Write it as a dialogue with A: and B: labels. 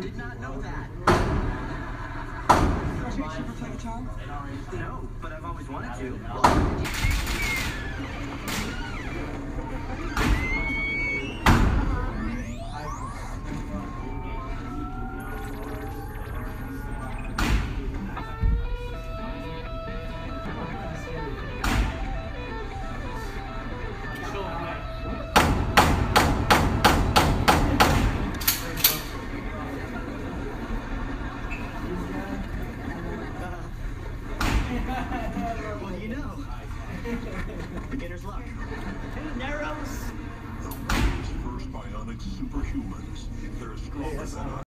A: Did not know that.
B: Did you ever play guitar?
A: No, but I've always wanted to. Well, you know. Beginner's luck. Two narrows.
C: The world's first bionic superhumans. They're stronger than us.